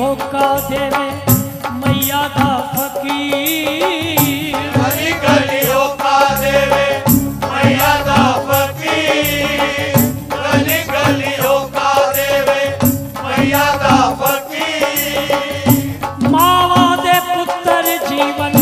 धोखा देवे मैया था फकीर। हरी गली धोखा देवे मैया था फकीर। गली गली धोखा देवे मैया का फकीर। मावा दे पुत्र जीवन